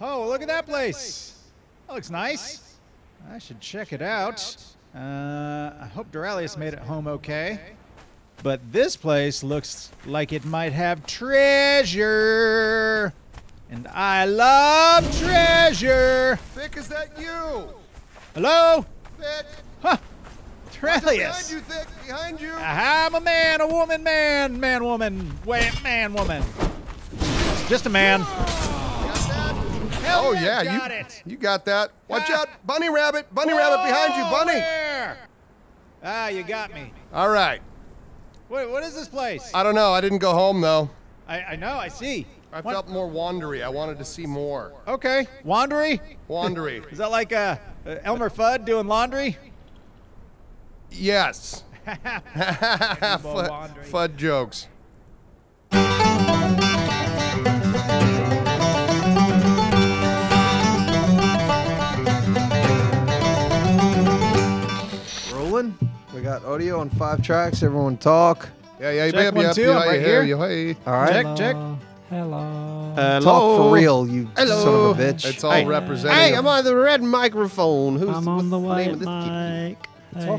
Oh, look at that place. That looks nice. I should check it out. Uh, I hope Doraleous made it home okay. But this place looks like it might have treasure. And I love treasure. Vic, is that you? Hello? Vic, Huh. behind you, Vic, behind you. I'm a man, a woman, man, man, woman, wait, man, woman. Just a man. Hell Oh yeah, got you it. you got that. Watch Ah. out, bunny rabbit, bunny rabbit behind you, bunny. Where? Ah, you got me. All right. Wait, what is this place? I don't know. I didn't go home though. I, I know, I see. I felt more wandery. I wanted to see more. Okay, wandery. Wandery. Is that like uh, uh, Elmer Fudd doing laundry? yes. Fud, fud jokes. Rolling. We got audio on five tracks. Everyone talk. Yeah, yeah, Check yeah, one, yeah, two, yeah, I'm right yeah, here. yeah, hey. All right. Check, check. Hello. Talk for real, you Hello. son of a bitch. It's all Hey. representing. Hey, I'm on the red microphone. Who's I'm on the what's white name of this mic.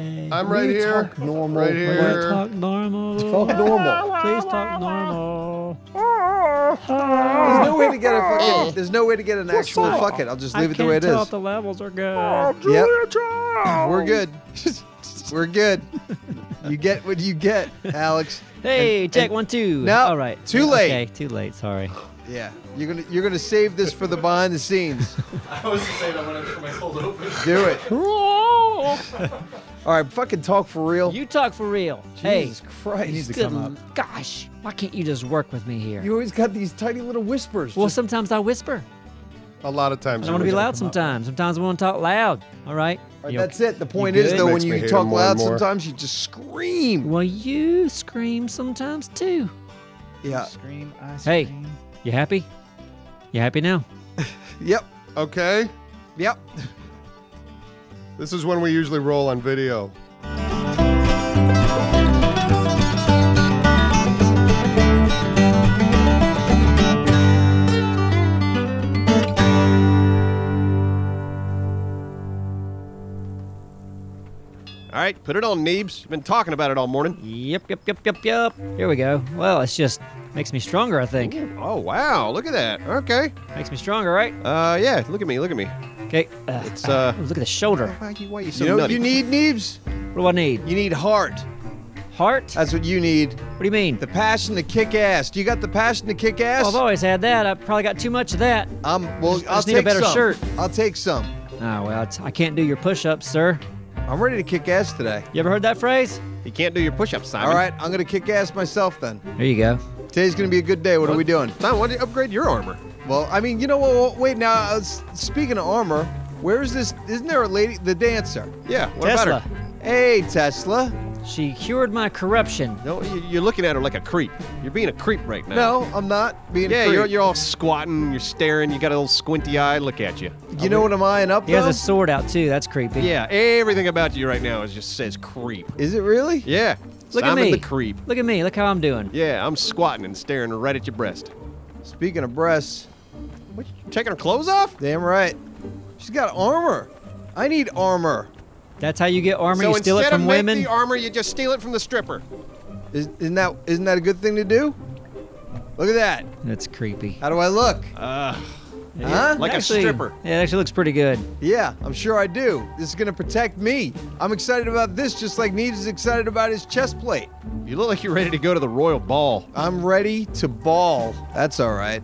Hey. I'm right here. talk normal. Right We Wanna here. talk normal. Talk normal. Please talk normal. There's no way to get a fucking. There's no way to get an actual fuck it. I'll just I leave it the way it can't tell is. if the levels are good. Yep. We're good. We're good. You get what you get, Alex. Hey, And- check and- one, two. No, All right. too late. Okay, too late. Sorry. Yeah, you're gonna you're gonna save this for the behind the scenes. I was just saying I'm gonna put my cold open. Do it. All right, fucking talk for real. You talk for real. Jesus hey, Christ. needs to good come up. gosh, why can't you just work with me here? You always got these tiny little whispers. well, Just- sometimes I whisper. A lot of times. I want to be loud sometimes. Sometimes I want to talk loud. All right. All right, You that's it. The point is though, when you talk loud, sometimes you just scream. Well, you scream sometimes too. Yeah. Scream, I Hey. You happy? You happy now? Yep. Okay. Yep. This is when we usually roll on video. Right, put it on, Neebs. You've been talking about it all morning. Yep, yep, yep, yep, yep. Here we go. Well, it's just makes me stronger, I think. Oh wow, look at that. Okay. Makes me stronger, right? Uh, yeah. Look at me. Look at me. Okay. Uh, It's uh. ooh, look at the shoulder. Why you, why you so You know what nutty? you need, Neebs? What do I need? You need heart. Heart? That's what you need. What do you mean? The passion to kick ass. Do you got the passion to kick ass? Well, I've always had that. I probably got too much of that. Um, well, Just- I'll just need take a better some. shirt. I'll take some. Oh well, it's, I can't do your push-ups, sir. I'm ready to kick ass today. You ever heard that phrase? You can't do your push-ups, Simon. All right, I'm gonna kick ass myself then. There you go. Today's gonna be a good day. What are we doing? Simon, why don't you upgrade your armor? Well, I mean, you know what? Wait, now, uh, speaking of armor, where is this? Isn't there a lady, the dancer? Yeah. What Tesla. about her? Hey, Tesla. She cured my corruption. No, you- you're looking at her like a creep. You're being a creep right now. No, I'm not being. Yeah, a you're, you're all squatting, you're staring, you got a little squinty eye. Look at you. You know what I'm eyeing up? He has though? a sword out too. That's creepy. Yeah, everything about you right now is just says creep. Is it really? Yeah. Look Simon at me. the creep. Look at me. Look how I'm doing. Yeah, I'm squatting and staring right at your breast. Speaking of breasts, What, you taking her clothes off? damn right. She's got armor. I need armor. That's how you get armor. so you steal it instead from of make women. the armor, you just steal it from the stripper. Is, isn't that isn't that a good thing to do? Look at that. That's creepy. How do I look? Uh, Huh? like a stripper. Yeah, it actually looks pretty good. Yeah, I'm sure I do. This is gonna protect me. I'm excited about this just like Neebs is excited about his chest plate. You look like you're ready to go to the royal ball. I'm ready to ball. That's all right.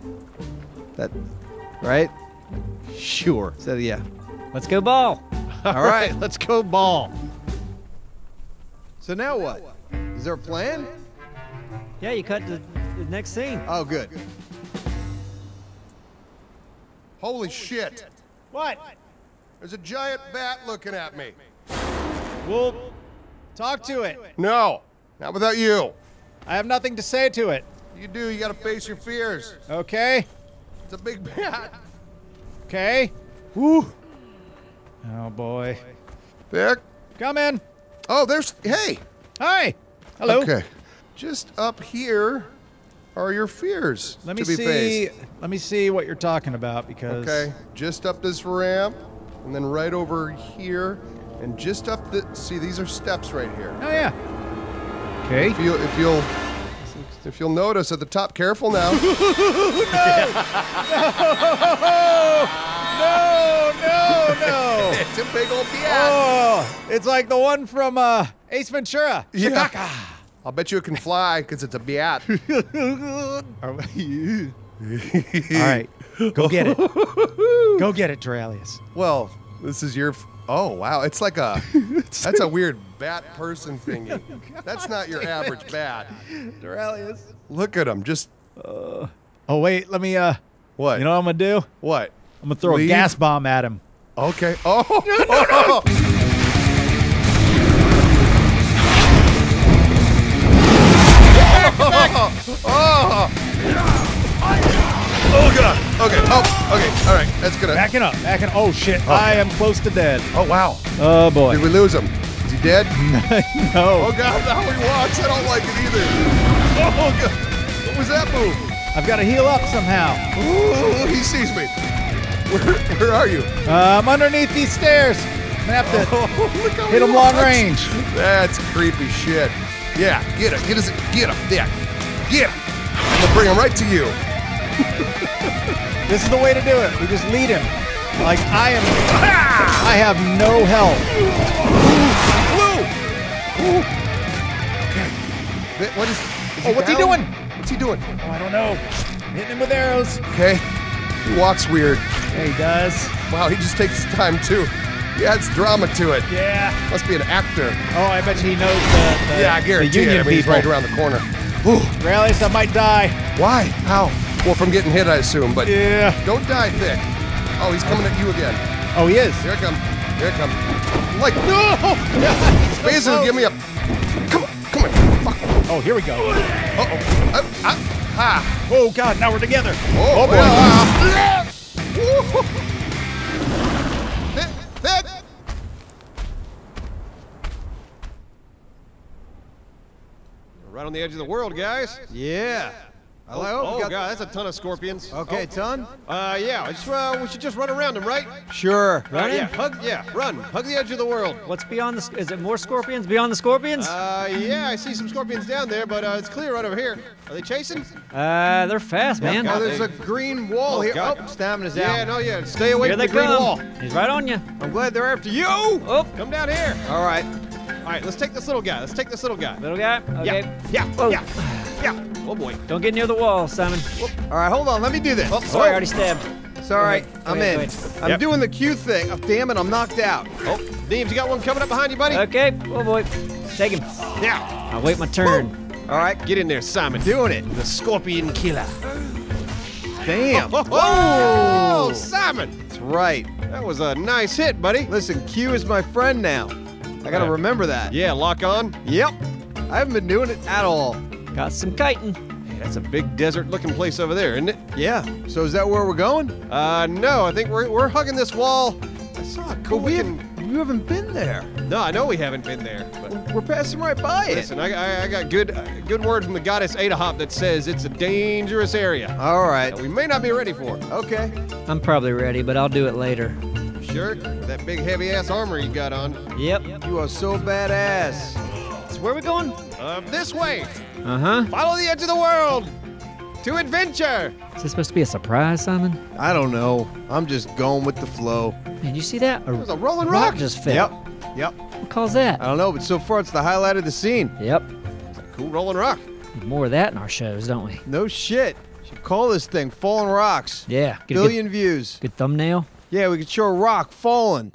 That, right? Sure. So yeah. Let's go ball. All right, let's go ball. So now what? Is there a plan? Yeah, you cut the, the next scene. Oh, good. Holy shit! What? There's a giant bat looking at me. Well, talk to it. No, not without you. I have nothing to say to it. You do. You gotta face your fears. Okay? It's a big bat. Okay? Woo. Oh boy. Vic. Come in. Oh, there's. Hey. Hi. Hello. Okay. Just up here are your fears Let me to be see. faced? Let me see what you're talking about because. Okay, just up this ramp, and then right over here, and just up the. See, these are steps right here. Oh yeah. Okay. If you if you'll if you'll notice at the top, careful now. No, no, no. No, no. it's a big old biatch. oh, it's like the one from uh, Ace Ventura. Yeah. I'll bet you it can fly because it's a biat. All right, go get it. Go get it, Doraleous. well, this is your. F- oh wow, it's like a. that's a weird bat person thingy. That's not your average bat. Doraleous. Look at him, just Oh wait, let me. Uh, what? you know what I'm gonna do? what? I'm gonna throw Leave? a gas bomb at him. Okay. Oh. Oh Oh god. Okay. Oh. Okay. All right. That's gonna. Backing up, backing. Oh shit! Oh. I am close to dead. Oh wow. Oh boy. Did we lose him? Is he dead? no. Oh god, how he walks. I don't like it either. Oh god. What was that move? I've got to heal up somehow. Oh, he sees me. Where, where are you? Uh, I'm underneath these stairs. I'm gonna have to Oh, hit he him long range. That's creepy shit. Yeah, get him. Get him. Get him. There. Get him. I'm gonna bring him right to you. This is the way to do it. We just lead him. Like I am. I have no health. Th- What is? is Oh, what's he doing? What's he doing? Oh, I don't know. Hitting him with arrows. Okay. He walks weird. Yeah, he does. Wow, he just takes his time too. He adds drama to it. Yeah. Must be an actor. Oh, I bet he knows the, the, yeah, I guarantee the union it. I mean, he's right around the corner. Ooh, Rallies, I might die. why? How? Well, from getting hit, I assume. But Yeah. don't die thick. Oh, he's coming at you again. Oh, he is. Here it comes. Here it comes. Like no! Basically, give me a. Come on, come on. Fuck. Oh, here we go. Uh oh. Uh, uh, ha. Oh God, now we're together. Oh, boy. yeah. Woo. Right on the edge of the world, guys. Yeah. I like, Oh, we got- god, that's a ton of scorpions. Okay, ton? Uh, yeah, just, uh, we should just run around them, right? Sure. Uh, yeah, hug, yeah, run, hug the edge of the world. What's beyond the? Is it more scorpions beyond the scorpions? Uh, yeah, I see some scorpions down there, but uh, it's clear right over here. Are they chasing? Uh, they're fast, man. Oh, there's a green wall Oh, here. God. Oh, stamina's out. Yeah, out. no, yeah. Stay away Here from the green come. wall. He's right on you. I'm glad they're after you. Oh, Come down here. All right. All right, let's take this little guy. Let's take this little guy. little guy. Okay. Yeah, yeah, Whoa. yeah, yeah. Oh boy. Don't get near the wall, Simon. All right, hold on. Let me do this. Oh, sorry, I already stabbed. It's all right. Go I'm ahead, in. ahead. I'm Yep. doing the Q thing. Oh, damn it, I'm knocked out. Oh, Deems, you got one coming up behind you, buddy? Okay. Oh boy. Take him. Now, I'll wait my turn. All right, get in there, Simon. doing it. The scorpion killer. Damn. Oh, oh, Simon. That's right. That was a nice hit, buddy. Listen, Q is my friend now. I gotta Yeah. remember that. Yeah, lock on. Yep. I haven't been doing it at all. Got some chitin. Hey, that's a big desert-looking place over there, isn't it? Yeah. So is that where we're going? Uh, no, I think we're, we're hugging this wall. I saw a cool But we, looking... have, we haven't been there. No, I know we haven't been there, but We're passing right by it. listen, I, I, I got good uh, good word from the goddess Adahop that says it's a dangerous area. All right. that we may not be ready for. it. Okay. I'm probably ready, but I'll do it later. Sure, with that big heavy-ass armor you got on. Yep. You are so badass. So where are we going? Uh, this way. Uh huh. Follow the edge of the world. To adventure. Is this supposed to be a surprise, Simon? I don't know. I'm just going with the flow. Man, you see that? A There's a rolling rock rock. just fell. Yep. Yep. What calls that? I don't know, but so far it's the highlight of the scene. Yep. It's a Cool rolling rock. Need more of that in our shows, don't we? No shit. Should call this thing Falling Rocks. Yeah. Get a good, Billion views. good thumbnail. Yeah, we could show a rock falling.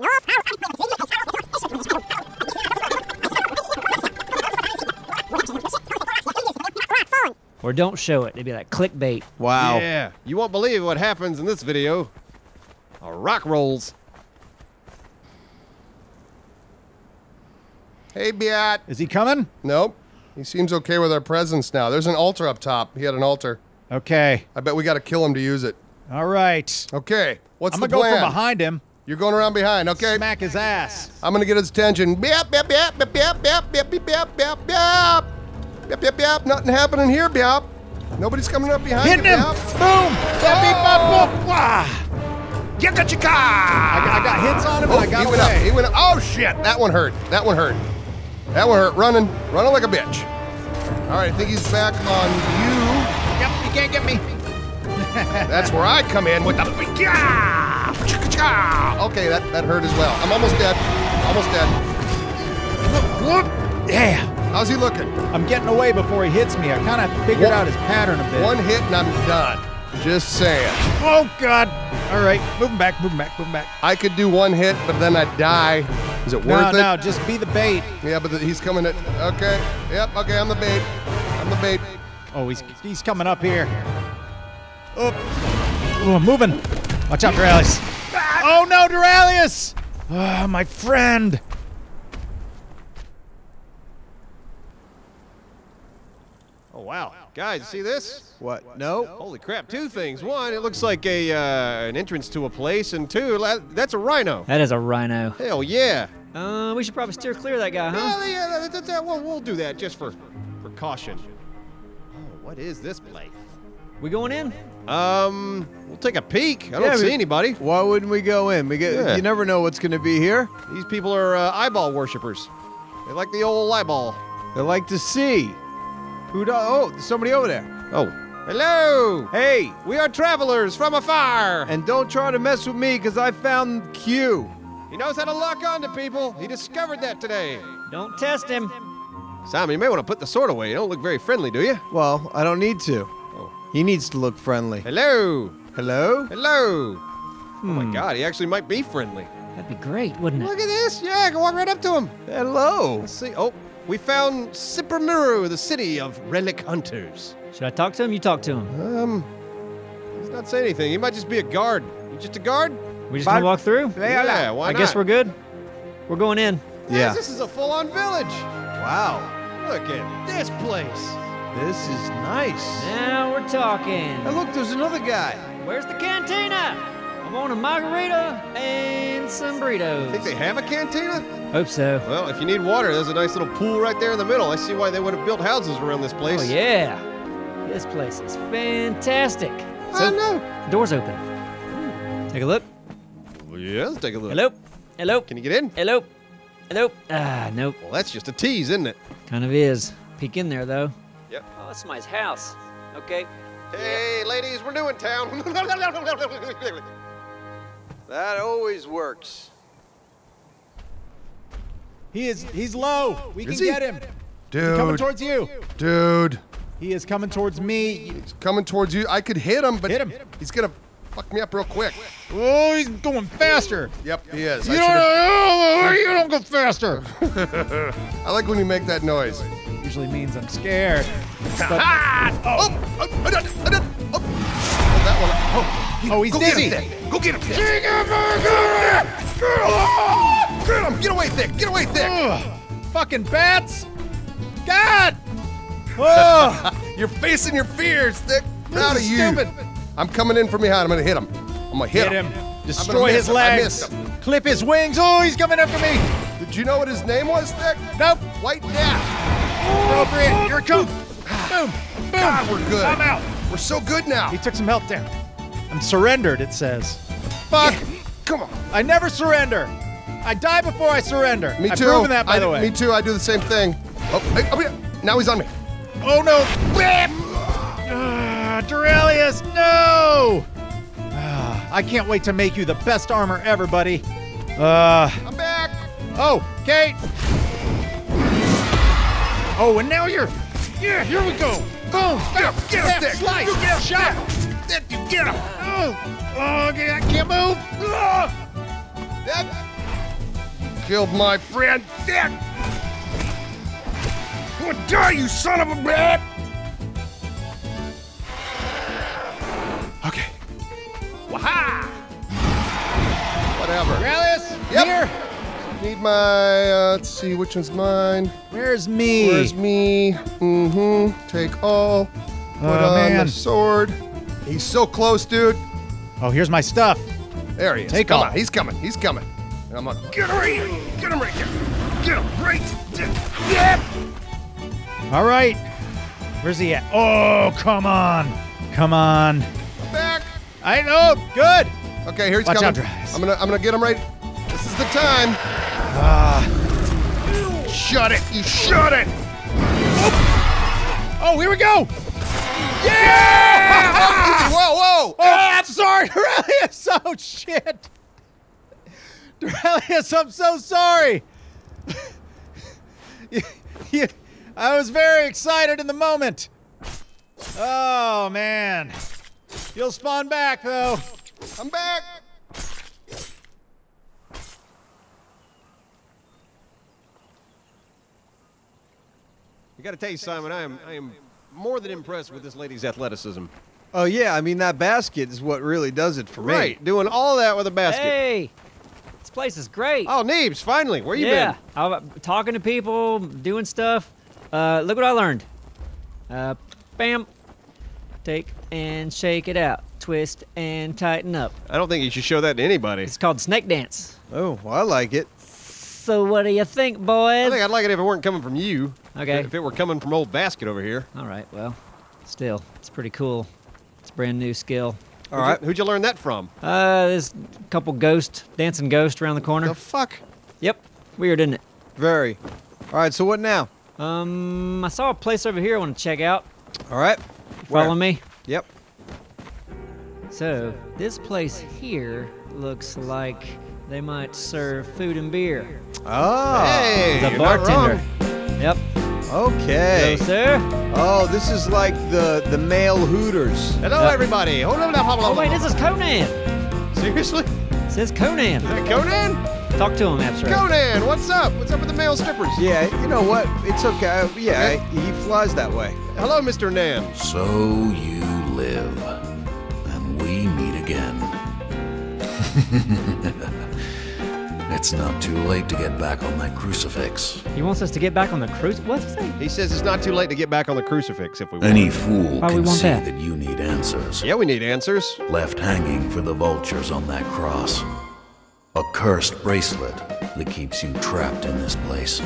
Or don't show it. It'd be like clickbait. Wow. Yeah. You won't believe what happens in this video. A rock rolls. Hey, Biat. Is he coming? Nope. He seems okay with our presence now. There's an altar up top. He had an altar. Okay. I bet we got to kill him to use it. All right. Okay. What's I'm the gonna go from behind him. You're going around behind. Okay. Smack his ass. I'm gonna get his attention. Biap, biap, biap, biap, biap, biap, biap, biap, biap, biap, biap. Biap, biap, biap. Nothing happening here, biap. Nobody's coming up behind Hitting you. him! Boom! Bap, beep, bop, oh! boop. Wah! Yakachika! I, got- I got hits on him Oh, and I oh, got he went up. away. He went up. Oh shit! That one hurt. That one hurt. That one hurt. Running, running like a bitch. All right, I think he's back on you. Yep, you can't get me. That's where I come in with the! Okay, that, that hurt as well. I'm almost dead. Almost dead. Yeah. How's he looking? I'm getting away before he hits me. I kind of figured One- out his pattern a bit. One hit and I'm done. Just saying. Oh, God. All right. Moving back, moving back, moving back. I could do one hit, but then I'd die. Is it No, worth it? no, no. just be the bait. Yeah, but the, he's coming at. Okay. Yep. Okay, I'm the bait. I'm the bait. Oh, he's he's coming up here. Oh, I'm moving. Watch out, Doraleous. Oh, no, Doraleous! Ah, my friend. Wow, guys, see this? What? No? Holy crap! Two things. One, it looks like a uh, an entrance to a place, and two, that's a rhino. That is a rhino. Hell yeah! Uh, we should probably steer clear of that guy, huh? Well, yeah, that, that, that, we'll, we'll do that just for precaution. Oh, what is this place? We going in? Um, we'll take a peek. I don't Yeah, see but- anybody. Why wouldn't we go in? We get. Yeah. You never know what's gonna be here. These people are uh, eyeball worshippers. They like the old eyeball. They like to see. Who? Do- oh, there's somebody over there. Oh, hello! Hey, We are travelers from afar. and don't try to mess with me, cause I found Q. He knows how to lock onto people. He discovered that today. Don't test him. Simon, you may want to put the sword away. You don't look very friendly, do you? Well, I don't need to. Oh. He needs to look friendly. Hello. Hello? Hello. Oh my hmm. God, he actually might be friendly. That'd be great, wouldn't it? Look at this. Yeah, I can walk right up to him. Hello. Let's see. Oh, we found Sepermeru, the city of relic hunters. Should I talk to him? You talk to him. Um, he's not saying anything. He might just be a guard. You just a guard? We just gonna walk through? Yeah, why I not? guess we're good. We're going in. Yeah. This is a full-on village. Wow. Look at this place. This is nice. Now we're talking. And look, there's another guy. Where's the cantina? Want a margarita and some burritos. Think they have a cantina? Hope so. Well, if you need water, there's a nice little pool right there in the middle. I see why they would have built houses around this place. Oh yeah. This place is fantastic. I know. Doors open. Take a look. Well, yeah, let's take a look. Hello. Hello. Can you get in? Hello. Hello. Ah, nope. Well, that's just a tease, isn't it? Kind of is. Peek in there though. Yep. Oh, that's somebody's house. Okay. Hey, ladies, we're new in town. That always works. He is he's low. We can he? get him. Dude. He's coming towards you. Dude. He is coming towards me. He's coming towards you. I could hit him, but Hit him. he's gonna fuck me up real quick. Oh, he's going faster. Yep, he is. You I, don't, oh, you don't go faster. I like when you make that noise. Usually means I'm scared. But, Oh, oh, oh, oh, oh I did, I did. That one. Oh, oh, he's go dizzy. Get him, Thick. Go get him. Thick. Get him. Get him. Get away, thick. Get away, thick. Ugh, fucking bats. God. Oh, You're facing your fears, thick. Proud of you. stupid. I'm coming in from behind. I'm gonna hit him. I'm gonna hit, Hit him. I'm Destroy his him. Legs. Clip his wings. Oh, he's coming after me. Did you know what his name was, thick? Nope. White Death. Appropriate. Here it comes. Boom. Boom. God, we're good. I'm out. We're so good now. He took some health down. I'm surrendered, it says. Fuck. Come on. I never surrender. I die before I surrender. Me too. I've proven that, by I- the way. Me too. I do the same thing. Oh, hey, oh, yeah. now he's on me. Oh no! Whip! Ah, Doraleous, no! Ah, I can't wait to make you the best armor ever, buddy. Uh, I'm back. oh, Kate. Oh, and now you're. Yeah, here we go. Boom! Get him. Get him, Snap. Slice! You get him. Shot! Thick, you get him. Oh, oh, okay, I can't move. Ah! That killed my friend Thick. Gonna die, you son of a bitch. Okay. Waha! Whatever. Doraleous, Yep. here. Need my, uh, let's see, which one's mine? Where's me? Where's me? Mm-hmm. Take all. Put Oh, on man. the sword. He's so close, dude. Oh, here's my stuff. There he is. Take Come all. on, he's coming. He's coming. And I'm gonna get him right here. Get him right. Get him right. there. Yeah. All right. Where's he at? Oh, come on. Come on. I'm Back. I know. Good. Okay, here he's Watch coming. out. I'm gonna I'm gonna get him right. This is the time. Ah. Shut it! You shut it! Oh, here we go. Yeah! whoa, whoa! Oh, I'm sorry, Doraleous. Oh, shit. Doraleous, I'm so sorry. You- you- I was very excited in the moment. Oh, man. You'll spawn back, though. I'm back. Got to tell you, Simon, I am I am more than impressed with this lady's athleticism. Oh yeah, I mean that basket is what really does it for me. Right, doing all that with a basket. Hey, this place is great. Oh, Neebs, finally, where you yeah, been? I'm talking to people, doing stuff. Uh, look what I learned. Uh, bam, take and shake it out, twist and tighten up. I don't think you should show that to anybody. It's called snake dance. Oh, well, I like it. So what do you think, boys? I think I'd like it if it weren't coming from you. Okay. If it were coming from old basket over here. All right, well, still, it's pretty cool. It's a brand new skill. All Who'd right. You, who'd you learn that from? Uh, there's a couple ghost, dancing ghost around the corner. The fuck? Yep, weird, isn't it? Very. All right. So what now? Um, I saw a place over here I want to check out. All right. Follow Where? me. Yep. So, this place here looks like they might serve food and beer. Oh. hey, The you're not bartender. wrong. Yep. Okay. Hello, sir. Oh, this is like the the male Hooters. Hello, everybody. Hold on, hold on, Oh, wait, this is Conan. Seriously? It says Conan. Is that Conan? Talk to him, Appsro. Conan, what's up? What's up with the male strippers? Yeah. You know what? It's okay. Uh, yeah, he flies that way. Hello, Mr. Nan. So you live, and we meet again. it's not too late to get back on that crucifix. He wants us to get back on the cruise. What's he saying? He says it's not too late to get back on the crucifix if we want. Any fool Why we can see that? that you need answers. Yeah, we need answers. Left hanging for the vultures on that cross. A cursed bracelet that keeps you trapped in this place.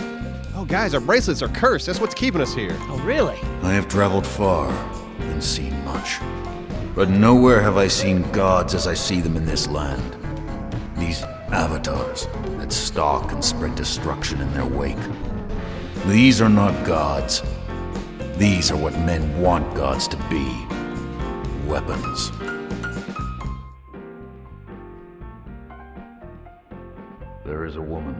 Oh, guys, our bracelets are cursed. That's what's keeping us here. Oh, really? I have traveled far and seen much. But nowhere have I seen gods as I see them in this land. These avatars that stalk and spread destruction in their wake. These are not gods. These are what men want gods to be weapons. There is a woman.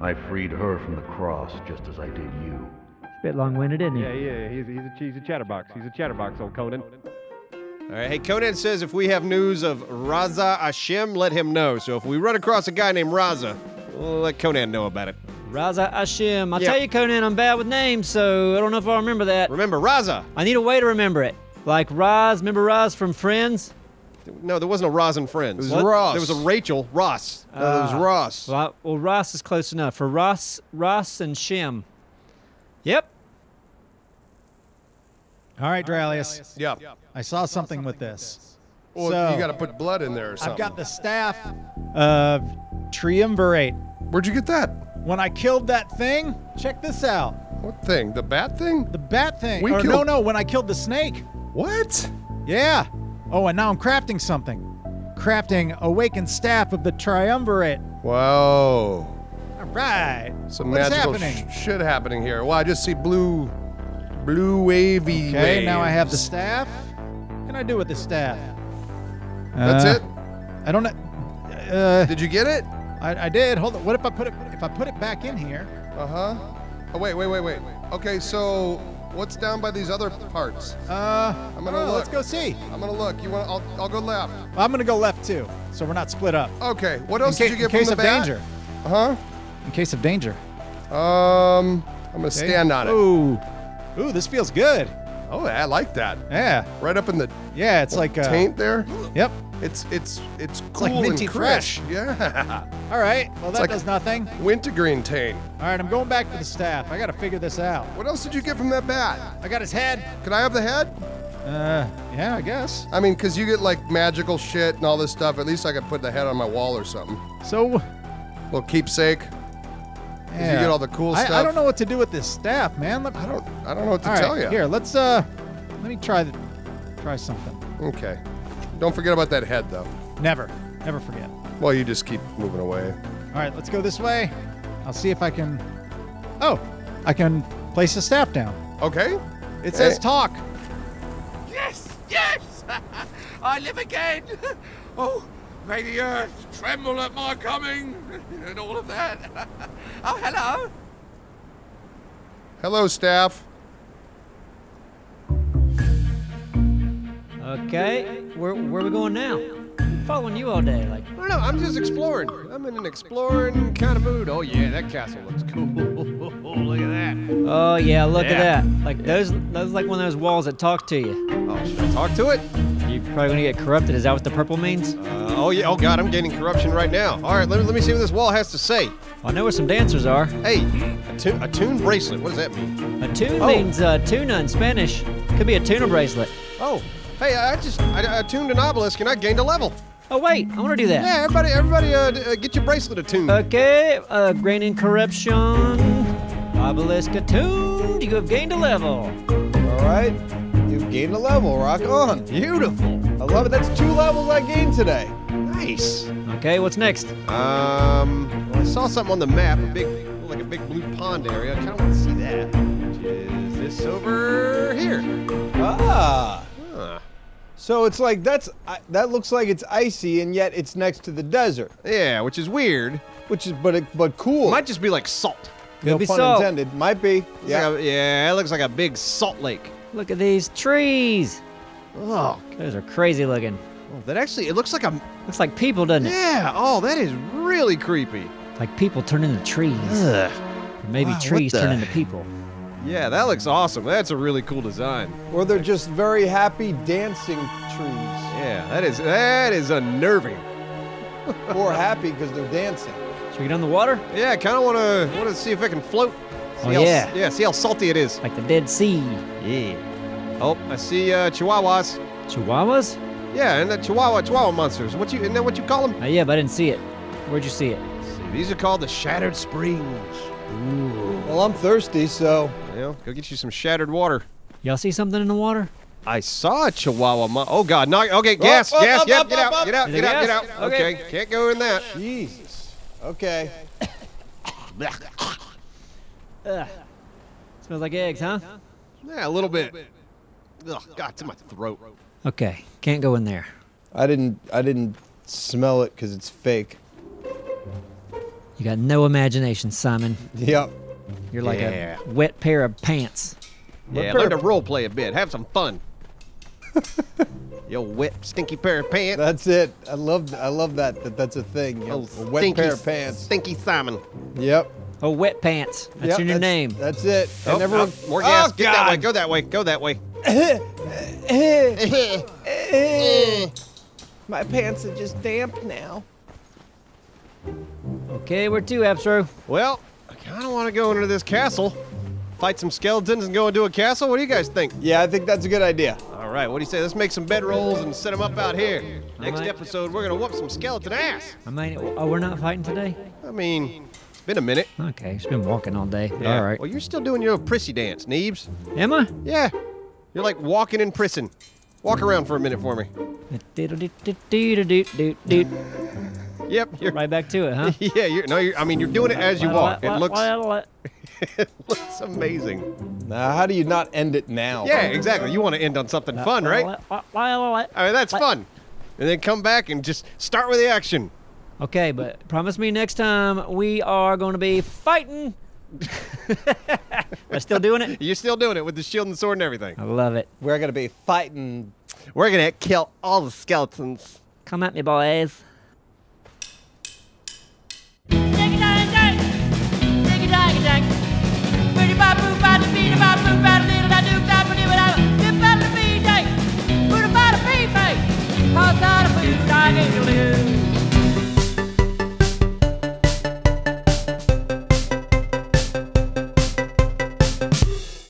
I freed her from the cross just as I did you. It's a bit long-winded, isn't he? Yeah, yeah, he's, he's, a, he's a chatterbox. He's a chatterbox, old Conan. All right, hey, Conan says if we have news of Raza Ashim, let him know. So if we run across a guy named Raza, we'll let Conan know about it. Raza Ashim. I'll Yeah. tell you, Conan, I'm bad with names, so I don't know if I'll remember that. Remember, Raza. I need a way to remember it. Like Roz, remember Roz from Friends? No, there wasn't a Roz and Friends. It was Ross. There was a Rachel Ross. No, that was ah, Ross. Well, well, Ross is close enough. For Ross, Ross and Shim. Yep. All right, Doraleous. Yeah. I saw something with this. Well, So- you got to put blood in there or something. I've got the staff of triumvirate. Where'd you get that? When I killed that thing, check this out. What thing? The bat thing? The bat thing. We or no, killed- no, when I killed the snake. What? Yeah. Oh, and now I'm crafting something. Crafting awakened staff of the triumvirate. Whoa. All right. Some What is magical happening? sh- shit happening here. Well, I just see blue, blue wavy. Okay, now I have the staff. What can I do with the staff? That's Uh, it. I don't know. Uh, Did you get it? I, I did. Hold on. What if I put it? If I put it back in here? Uh huh. Oh wait, wait, wait, wait. Okay, so what's down by these other parts? Uh, I'm gonna oh, Let's go see. I'm gonna look. You want? I'll, I'll go left. I'm gonna go left too, so we're not split up. Okay. What else ca- did you get in case from of bat? danger. Uh huh? In case of danger. Um, I'm gonna Okay. stand on it. Ooh, ooh, this feels good. Oh, I like that. Yeah, Right up in the yeah. It's like uh, taint there. Yep. It's it's it's cool like minty and crisp. fresh. Yeah. All right. Well, that like- does nothing. Wintergreen taint. All right, I'm going back to the staff. I got to figure this out. What else did you get from that bat? I got his head. Can I have the head? Uh, yeah, I guess. I mean, cause you get like magical shit and all this stuff. At least I could put the head on my wall or something. So, little keepsake. Did you get all the cool I, stuff? I don't know what to do with this staff, man. Let- I don't. I don't know what to All right, tell you. Here, let's uh, let me try the, try something. Okay. Don't forget about that head, though. Never, never forget. Well, you just keep moving away. All right, let's go this way. I'll see if I can. Oh, I can place the staff down. Okay. It says talk. Yes, yes! I live again! Oh, may the earth tremble at my coming, and all of that. Oh, hello! Hello, staff. Okay, where where we going now? I'm following you all day. Like, I don't know. I'm just exploring. I'm in an exploring kind of mood. Oh yeah, that castle looks cool. Look at that. oh yeah, look Yeah. at that. Like those, those like one of those walls that talk to you. Oh, should I talk to it? Probably gonna get corrupted. Is that what the purple means? Uh, oh yeah. Oh god, I'm gaining corruption right now. All right, let me, let me see what this wall has to say. I know where some dancers are. Hey, a, tu- a tune bracelet. What does that mean? A tune Oh. means uh, tuna in Spanish. Could be a tuna bracelet. Oh, hey, I just I, I tuned an obelisk and I gained a level. Oh wait, I want to do that. Yeah, everybody, everybody, uh, uh, get your bracelet attuned. Okay, uh, gaining corruption. Obelisk attuned. You have gained a level. All right. You've gained a level. Rock on. Beautiful. I love it. That's two levels I gained today. Nice. Okay, what's next? Um, well, I saw something on the map, a big, like a big blue pond area. I kind of want to see that. Which is this over here? Ah. Huh. So it's like that's I that looks like it's icy and yet it's next to the desert, Yeah, which is weird. which is but it, but cool. It might just be like salt. Could no be pun salt. intended. Might be. Yeah. like a- yeah, it looks like a big salt lake. Look at these trees. Oh, Those are crazy looking. Oh, that actually, it looks like a. Looks like people, doesn't it? Yeah. Oh, that is really creepy. Like people turn into trees. Ugh. Or maybe Wow, trees the turn into people. Yeah, that looks awesome. That's a really cool design. Or they're just very happy dancing trees. Yeah, that is that is unnerving. or happy because they're dancing. Should we get on the water? Yeah, I kind of want to want to see if I can float. See Oh, how, yeah. Yeah, see how salty it is. Like the Dead Sea. Yeah. Oh, I see uh, chihuahuas. Chihuahuas? Yeah, and the chihuahua chihuahua monsters. What you isn't that what you call them? Uh, yeah, but I didn't see it. Where'd you see it? These are called the Shattered Springs. Well, I'm thirsty, so Well, go get you some shattered water. Y'all see something in the water? I saw a chihuahua. Mon- oh God! No, okay, gas, up, gas. up, yep, up, get up, out, up. get out, Is get it out, get out. Okay. Okay, can't go in that. Jesus. Okay. Ugh. Smells like eggs, huh? Yeah, a little bit. Ugh, God, it's in my throat. Okay, can't go in there. I didn't I didn't smell it because it's fake. You got no imagination, Simon. Yep. You're like Yeah. a wet pair of pants. Yeah, pair learn to role play a bit. Have some fun. Yo, wet, stinky pair of pants. That's it. I love I love that that that's a thing. you Oh, a wet stinky, pair of pants. Stinky Simon. Yep. Oh, wet pants. That's Yep, your new name. That's it. Oh, and everyone, oh, more oh, gas. Oh, Get that way. God. Go that way. Go that way. My pants are just damp now. Okay, where to, Appsro? Well, I kind of want to go into this castle, fight some skeletons, and go into a castle. What do you guys think? Yeah, I think that's a good idea. All right, what do you say? Let's make some bedrolls and set them up out here. Next right. episode, we're gonna whoop some skeleton ass. I mean, oh, we're not fighting today? I mean, it's been a minute. Okay, it's been walking all day. Yeah. All right. Well, you're still doing your little prissy dance, Neebs. Am I? Yeah. You're like walking in prison. Walk around for a minute for me. Yep. You're, Right back to it, huh? yeah. You're, no, you're, I mean, you're doing it as you walk. It looks, it looks amazing. Now, how do you not end it now? Yeah, exactly. You want to end on something fun, right? I mean, that's fun. And then come back and just start with the action. Okay, but promise me next time we are going to be fighting. We're still doing it? You're still doing it with the shield and the sword and everything. I love it. We're gonna be fighting. We're gonna kill all the skeletons. Come at me, boys.